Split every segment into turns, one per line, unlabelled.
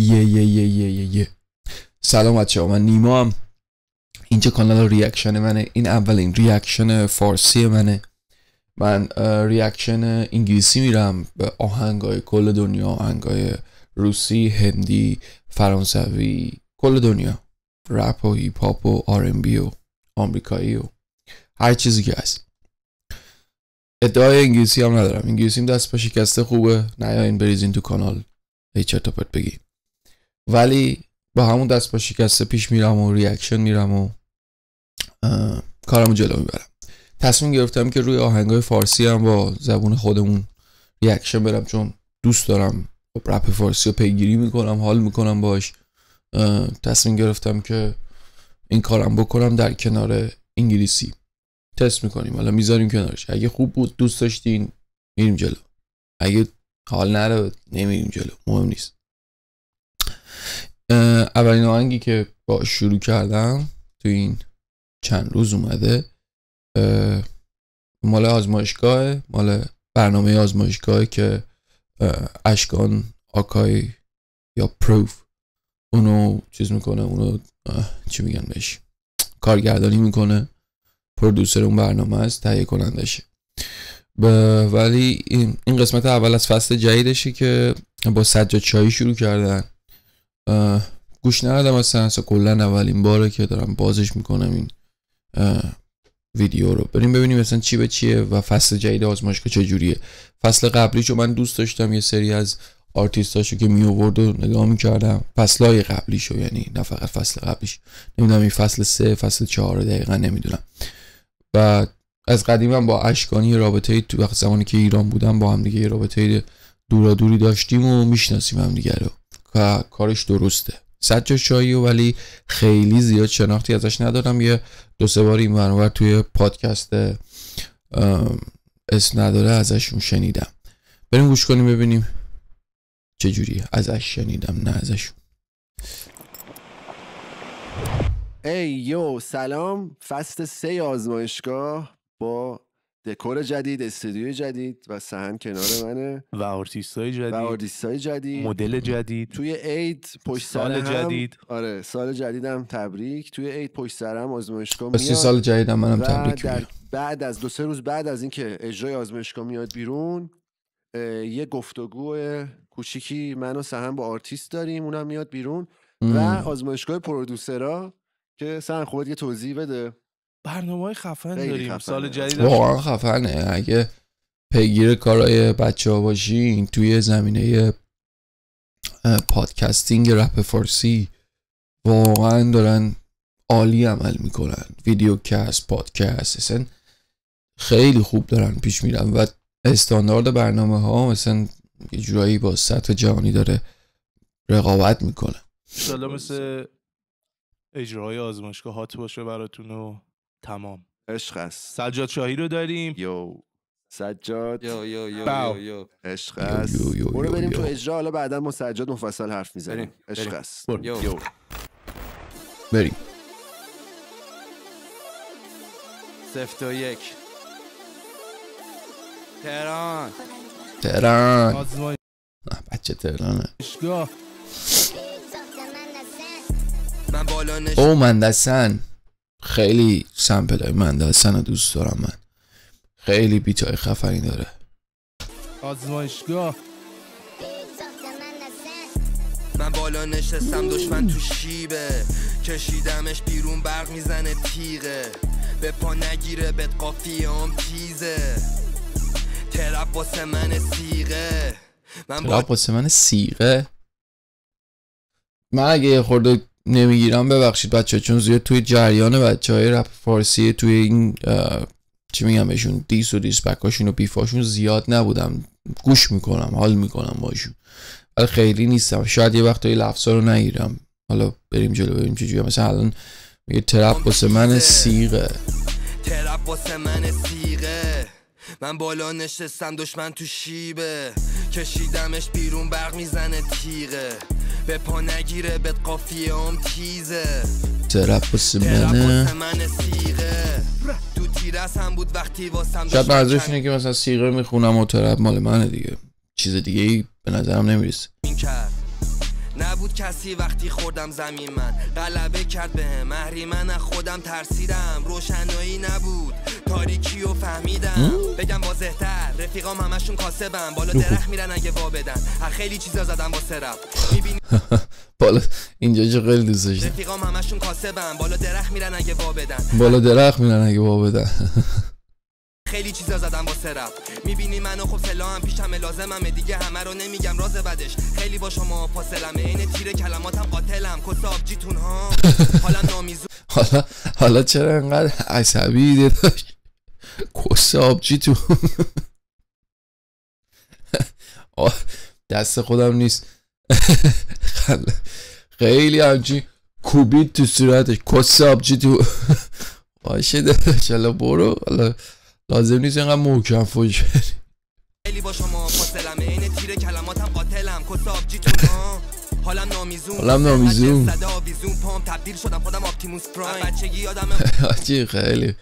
yeah yeah yeah yeah yeah yeah. سلام بچه من نیمام. اینجا کانال reaction منه. این اولین reaction فارسی منه. من reaction انگلیسی میرم. به آهنگای کل دنیا آهنگای روسی هندی فرانسوی کل دنیا. رپ و هیپ هاپ و R&B و آمریکایی و هر چیزی که هست. ادعای انگلیسی هم ندارم. انگلیسیم دست پا شکسته خوبه. نیاین بریزین تو کانال. هی چرت پرت بگی ولی با همون دست پا شکسته پیش میرم و reaction میرم و کارمو جلو می‌برم. تصمیم گرفتم که روی آهنگای فارسی هم با زبون خودمون reaction برم چون دوست دارم رپ فارسی رو پیگیری می‌کنم حال می‌کنم باش. تصمیم گرفتم که این کارم بکنم در کنار انگلیسی. تست می‌کنیم حالا می‌ذاریم کنارش. اگه خوب بود دوست داشتین میریم جلو. اگه حال نره نمیریم جلو. مهم نیست. اولین آهنگی که با شروع کردم تو این چند روز اومده مال آزمایشگاه مال برنامه آزمایشگاه که اشکان آکای یا پروف اونو چیز می‌کنه اونو چی میگن بهش؟ کارگردانی می‌کنه. پرودوسر اون برنامه است تهیه کنندشه ولی این قسمت اول از فصل جدیدشه که با سجاد چایی شروع کردن. گوش ندادم اصلا اصلا کلا اولین باره که دارم بازش می‌کنم این ویدیو رو. بریم ببینیم مثلا چی به چیه و فصل جدید آزمایشگاه چجوریه فصل قبلی چون من دوست داشتم یه سری از آرتیستاشو که می آورد و نگاه می‌کردم. فصلهای قبلیشو یعنی نه فقط فصل قبلیش. نمی‌دونم این فصل سه فصل چهار دقیقا نمی‌دونم. و از قدیم با اشکانی رابطه تو وقت زمانی که ایران بودم با هم دیگه رابطه دورا دوری داشتیم و می‌شناسیم هم دیگه رو. و کارش درسته. سجا شایی و ولی خیلی زیاد شناختی ازش ندارم. یه دو سه بار این برنامه توی پادکست اسم نداره ازشون شنیدم. بریم گوش کنیم ببینیم چجوری ازش شنیدم نه ازشون.
ای yo سلام. فصل سه آزمایشگاه با دکور جدید استودیو جدید و سهن کنار منه.
و آرتیستای جدید.
و آرتیستای جدید.
مدل جدید.
توی عید پشت
سال
هم-
جدید.
آره سال جدیدم تبریک. توی عید پشت سرم آزمایشگاه
سی
میاد
سال جدیدم منم تبریک
در
میگم.
بعد از دو سه روز بعد از اینکه اجرای آزمایشگاه میاد بیرون یه گفتگو کوچیکی من و سهن با آرتیست داریم اونم میاد بیرون. و آزمایشگاه producer ا که سهن خودت یه توضیح بده.
برنامه های خفن داریم.
خفنه.
سال جدید
واقعا خفنه. اگه پیگیر کارهای بچه ها باشین توی زمینه podcasting رپ فارسی واقعا دارن عالی عمل می‌کنن. video cast پادکست اصلا خیلی خوب دارن پیش میرن و استاندارد برنامه ها مثلا یه جورایی با سطح جهانی داره رقابت می‌کنه.
مثل اجراهای آزمایشگاه هات باشه براتون و تمام.
عشق است.
سجاد شاهی رو داریم.
یو. سجاد.
یو یو یو
باو.
یو یو.
عشق است. برو بریم. تو اجرا. حالا بعدا ما سجاد مفصل حرف می‌زنیم. عشق. است.
برو.
یو.
یو.
بریم.
سفت و یک. تهران.
تهران. بچه تهرانه.
من بالا نش
او مندسن. خیلی سمپل های مندسن رو دوست دارم من. خیلی بیت های خفنی داره.
آزمایشگاه.
من بالا نشستم دشمن تو شیبه. کشیدمش بیرون برق می‌زنه تیغه. به پا نگیره بهت قافیه هم تیزه ترپ واسه من سیغه. من با
راب واسه من سیغه؟ من اگه یه خورده نمی‌گیرم. ببخشید بچه چون زیاد توی جریان بچه های رپ فارسی توی این چی میگم بهشون دیس و دیسپکاشون و بیفاشون زیاد نبودم. گوش می‌کنم حال می‌کنم باشون. ولی خیلی نیستم. شاید یه وقتایی لفظا رو نگیرم. حالا بریم جلو بریم چجوری مثلا الان میگه ترپ واسه من سیغه.
ترپ واسه من سیغه. من بالا نشستم دشمن تو شیبه. کشیدمش بیرون برق می‌زنه تیغه. به پا نگیره بهت قافیه هم تیزه.
ترپ واسه منه؟
تو تیرس هم بود وقتی واسم
شاید منظورش اینه که مثلا سیغه می‌خونم و ترپ مال منه دیگه. چیز دیگه ای به نظرم نمی‌رسه.
نبود کسی وقتی خوردم زمین من. غلبه کرد به محری من خودم ترسیدم. روشنایی نبود. تاریکی و فهمیدم؟ بگم واضحتر رفیقام همشون کاسبم بالا درخت میرن اگه وا بدن. خیلی چیزا زدم با سرم می‌بینی؟
بالا اینجا چه خیلی دوست داشتم
رفیقام همشون کاسبم بالا درخت میرن اگه وا بدن.
بالا درخت میرن اگه با بدن.
خیلی چیزا زدم با سرم می‌بینی منو؟ خب سلاحم پیشمه لازممه. دیگه همه رو نمیگم راز بدش. خیلی با شما فاصلمه. عین تیر کلماتم قاتلم. کس آبجیتون ها حالا نامیزون.
حالا حالا چرا انقدر عصبی داشت کس آبجی تو؟ دست خودم نیست. خیلی همچین کوبید تو صورتش. کس آبجی تو؟ باشه حالا برو. لازم نیست اینقدر محکم فوش.
خیلی با شما فاصلمه. عین تیر کلماتم قاتلم. کس آبجیتون ها حالم نامیزون.
حالم نامیزون.
زده آویزون. پام تبدیل شدم. خودم آپتیموس پرایم. بچگی یادم
خیلی.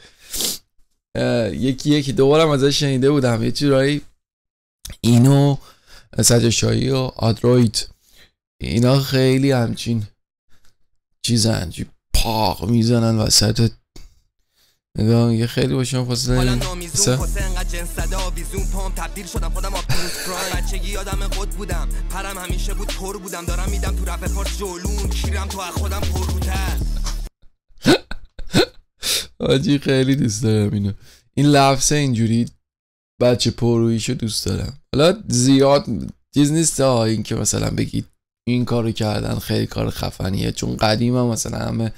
یکی یکی دوبارم ازش شنیده بودم. یه جورایی اینو سجاشایی و آدروید اینا خیلی همچین چیزن چی پاق می‌زنن وسط. نگاه یه خیلی با شما فاصله
حالا نامیزون
سه.
کسه انقدر جنس زده آویزون پام تبدیل شدم خودم آپتیموس پرایم بچگی یادم قد بودم پرم همیشه بود پر بودم. دارم میدم تو رپ فارس جولون کیرم تو از خودم پرروتر
حاجی خیلی دوست دارم اینو. این لفظ اینجوری بچه پرویشو دوست دارم. حالا زیاد چیز نیست ها این که مثلا بگید این کارو کردن خیلی کار خفنیه چون قدیم هم مثلا همه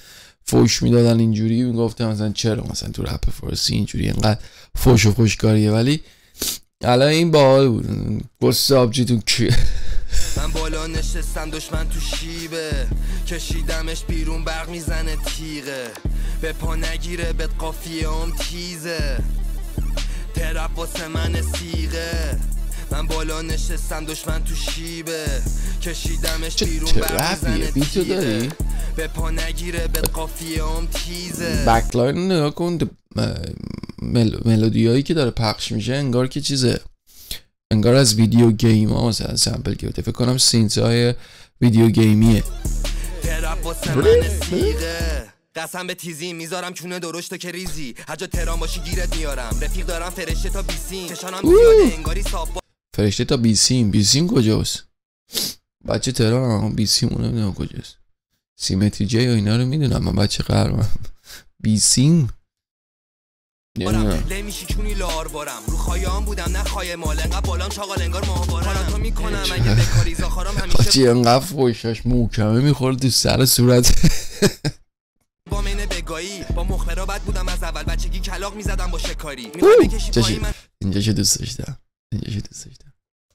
فوش می‌دادن اینجوری می‌گفتم مثلا چرا مثلا تو رپ فارسی اینجوری اینقدر فوش و خوشکاریه ولی الان این باحال بود. گست آبجیتون کیه
من بالا نشستم دشمن تو شیبه. کشیدمش بیرون برق می‌زنه تیغه. به پا نگیره بهت قافیه هم تیزه. trap واسه من صیغه. من بالا نشستم دشمن تو شیبه. کشیدمش بیرون برق؟ می‌زنه تیغه؟ به پا نگیره بهت قافیه هم تیزه.
bassline نگاه کن مل... ملودی هایی که داره پخش میشه انگار که چیزه. انگار از video game ها مثلا sample گرفته. فکر کنم synth های ویدیو گیمیه.
ترپ واسه من سیغه. قسم به تیزی می‌ذارم چونه درشت که ریزی هجا تهران باشی گیرت میارم. رفیق دارم فرشته تا بیسیم چشانم زیاده انگاری صاف
فرشته تا بیسیم بیسیم کجاست؟ بچه تهران هم بیسیم اونو نمی‌دونم کجاست. سیمتری جی و اینا رو می‌دونم من بچه قرمم بیسیم نمی‌دونم
لمیشی چونی لار بارم. رو خایام بودم نه خای مال. انقدر بالام چاقال انگار ماهوارم حالا تو می‌کنم اگه بکاری زاخارم همیشه
حاجی انقدر فوشاش محکمه می‌خوره تو سر صورت.
با مینه بگایی. با مخبرا بد بودم از اول. بچگی کلاق می‌زدم با شکاری. من.
اینجا چه دوست داشتم؟ اینجا چه دوست داشتم؟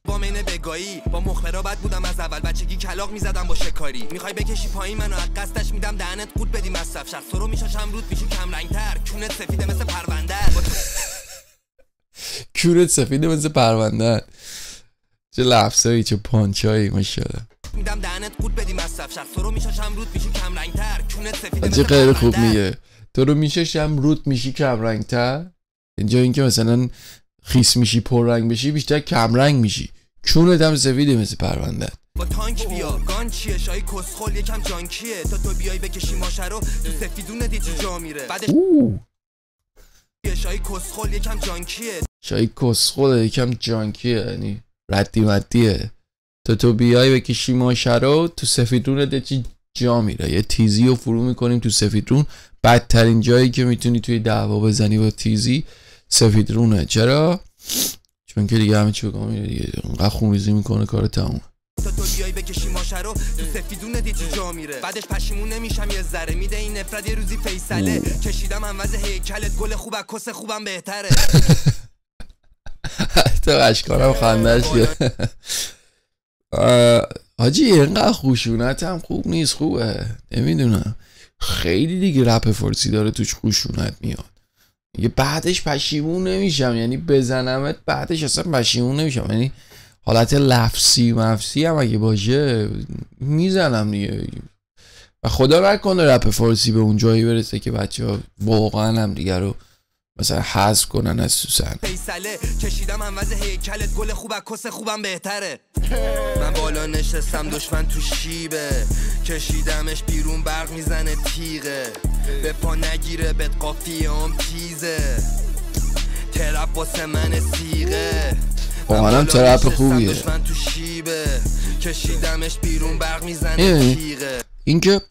با مینه بگایی. با مخبرا بد بودم از اول. بچگی کلاق می‌زدم با شکاری. می‌خوای بکشی پایین منو از قصدش میدم دهنت قود بدی مصرف. شخص رو میشاشم رود میشی کم رنگتر. کونت سفیده مثل
کورت سفیده مثل پرونده چه لفظایی چه پانچایی ماشاءالله.
میدم دهنت قود بدی مصرف شخص رو میشاشم رود میشی کم رنگتر کونت سفیده
چه خیلی خوب. میگه. تو رو میششم رود میشی کمرنگ تر اینجا اینکه مثلا خیس میشی پررنگ بشی بیشتر کمرنگ میشی. چونت هم سفیده مثل پرونده
با تانک بیا. گان چیه؟ شای کسخل یکم جانکیه. تا تو بیای بکشی ماشه رو تو سفیدونه دیدی جا میره. بعدش شای کسخل یکم جانکیه.
شایی کسخوله یکم جانکیه یعنی ردی مدیه. تو تو بیای بکشی ماشه رو تو سفیدرون چی جا میره. یه تیزی رو فرو می‌کنیم تو سفیدرون بدترین جایی که می‌تونی توی دعوا بزنی با تیزی سفیدرونه. چرا؟ چون که دیگه همه چی بگم میره دیگه. اونقدر خونریزی می‌کنه کار تموم
تا تو بیای بکشی ماشه رو تو سفیدونه دیدی جا میره. بعدش پشیمون نمیشم یه ذره میده این نفرت یه روزی فیصله. کشیدم هم وز هیکلت گل خوب کس خوبم بهتره.
تو اشکانم خندش حاجی اینقدر خشونت هم خوب نیست خوبه. نمی‌دونم. خیلی دیگه رپ فارسی داره توش خشونت میاد. یه بعدش پشیمون نمیشم. یعنی بزنمت بعدش اصلا پشیمون نمیشم. یعنی حالت لفظی مفسی هم اگه باشه می‌زنم دیگه. و خدا نکنه رپ فارسی به اون جایی برسه که بچه ها واقعا هم دیگه رو مثلا حذف کنن از صحنه
فیصله. کشیدم عوض هیکلت. گل خوب از کس خوبم بهتره. من بالا نشستم دشمن تو شیبه. کشیدمش بیرون برق می‌زنه تیغه. به پا نگیره بهت قافیام تیزه. ترپ واسه من سیغه.
هم
بالا
ترپ خوبیه.
دشمن تو شیبه. کشیدمش بیرون برق می‌زنه؟ تیغه.
اینکه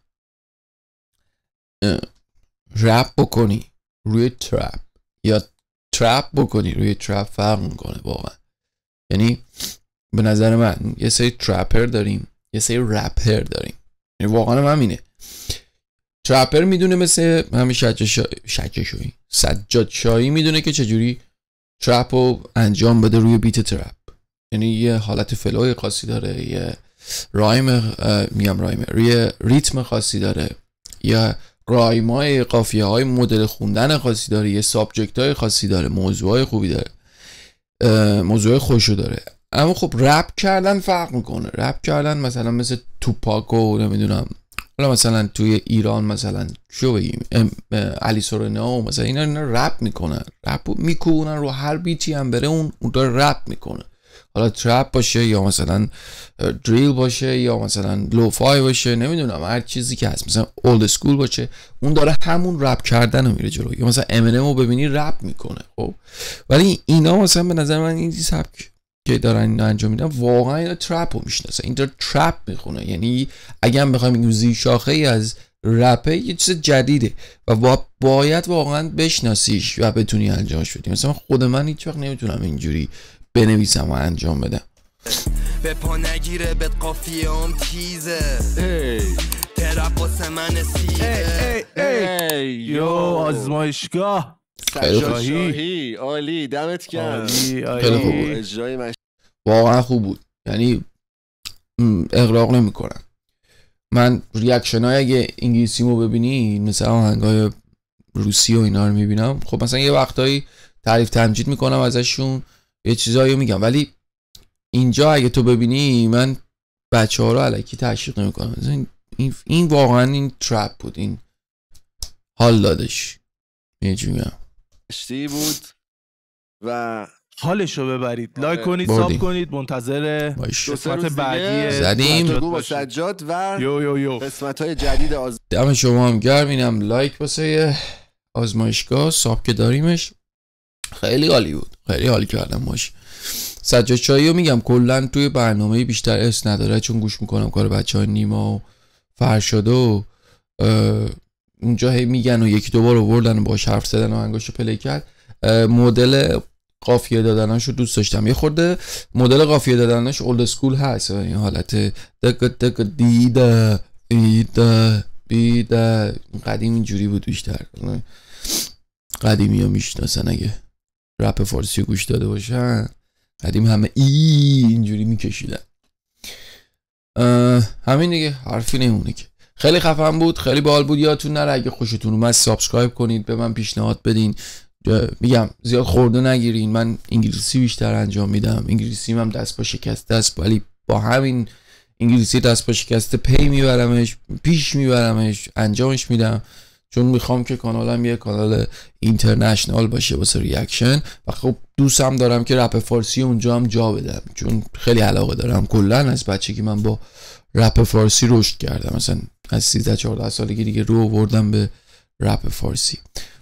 رپ بکنی روی trap. یا trap بکنی روی trap فرق می‌کنه واقعا. یعنی به نظر من یه سری trapper داریم یه سری رپر داریم. یعنی واقعا هم همینه. trapper می‌دونه مثل همین. شجاع شاهی سجاد شاهی می‌دونه که چجوری trap رو انجام بده روی beat trap یعنی یه حالت flow ی خاصی داره یه rhyme اه، میگم rhyme روی ریتم خاصی داره. یا rhyme های قافیه های مدل خوندن خاصی داره یه subject های خاصی داره موضوع های خوبی داره موضوع خوشو داره. اما خب رپ کردن فرق می‌کنه. رپ کردن مثلا مثل توپاک و نمی‌دونم حالا مثلا توی ایران مثلا شو بگیم علی سورنا و مثلا اینا اینا رپ می‌کنن. رپ می‌کنن رو هر beat ی هم بره اون اون داره رپ می‌کنه. حالا trap باشه یا مثلا دریل باشه یا مثلا lo-fi باشه نمی‌دونم هر چیزی که هست. مثلا old school باشه اون داره همون رپ کردن رو میره جلو. یا مثلا امینم رو ببینی رپ می‌کنه خب؟ ولی اینا مثلا به نظر من این سبک که دارن اینا انجام میدن واقعا اینا trap رو می‌شناسه این داره trap می‌خونه. یعنی اگه بخوایم بگیم زیرشاخه ای از رپه یه چیز جدیده و با باید واقعا بشناسیش و بتونی انجامش بدی. مثلا خود من هیچ وقت نمی‌تونم اینجوری بنویسم و انجام بدم.
به پا نگیره بهت قافیام تیزه
ای.
trap واسه من صیغه
ای
yo آزمایشگاه.
شاهی. عالی. دمت
عالی،
خیلی. خوب. واقعا خوب بود. یعنی م، اغراق نمی‌کنم من reaction های اگه انگلیسیمو ببینی مثلا آهنگ های روسی و اینا رو می‌بینم. خب مثلا یه وقتایی تعریف تمجید می‌کنم ازشون. یه چیزایی رو میگم ولی اینجا اگه تو ببینی من بچه ها رو الکی تشویق نمی‌کنم این, این, این واقعا این trap بود این حال دادش یه.
کشتی بود و
حالشو ببرید like
آره.
کنید
بردیم.
sub کنید منتظر
باش
دو سه
قسمت بعدی
زدیم.
با. سجاد و
yo yo yo
قسمت های جدید آز...
دم شما هم گرم اینم like واسه آزمایشگاه sub که داریمش خیلی عالی بود. خیلی حال کردم باش سجاد شاهی رو میگم کلا توی برنامه بیشتر اس نداره چون گوش می‌کنم کار بچه های نیما و فرشاد و اونجا هی میگن و یکی دوبار آوردن و باش حرف زدن و آهنگاشو play کرد. مدل قافیه دادناشو دوست داشتم. یه خورده مدل قافیه دادناش old school هست. این حالت دق دق دیده بیده بیده قدیم اینجوری بود بیشتر. قدیمی ها می‌شناسن اگه. رپ فارسی گوش داده باشن. قدیم همه ای اینجوری میکشیدن. همین دیگه حرفی نمونه که. خیلی خفن بود خیلی باحال بود یادتون نره. اگه خوشتون اومد subscribe کنید به من پیشنهاد بدین. میگم زیاد خرده نگیرین. من انگلیسی بیشتر انجام میدم. انگلیسی هم دست با شکسته است ولی با همین انگلیسی دست با شکسته پی میبرمش پیش میبرمش انجامش میدم. چون می‌خوام که کانالم یه کانال international باشه واسه reaction و خب دوستم دارم که رپ فارسی اونجا هم جا بدم. چون خیلی علاقه دارم. کلا از بچگی من با رپ فارسی رشد کردم. مثلا از 13 14 سالگی دیگه رو آوردم به رپ فارسی.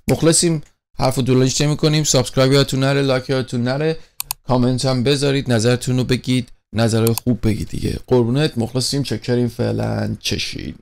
مخلصیم. حرف و طولانیش نمی کنیم. subscribe یادتون نره like یادتون نره. کامنت هم بذارید. نظرتون رو بگید. نظر خوب بگید دیگه. قربونت. مخلصیم. چکریم. فعلا. چشید.